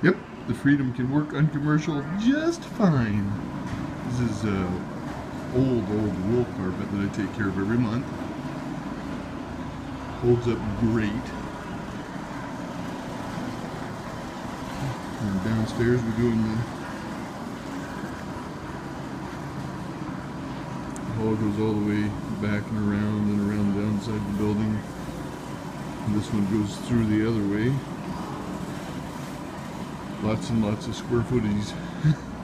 Yep, the Freedom can work uncommercial just fine. This is uh, old, old wool carpet that I take care of every month. Holds up great. And downstairs we're doing the hall goes all the way back and around and around the downside of the building. And this one goes through the other way. Lots and lots of square footage.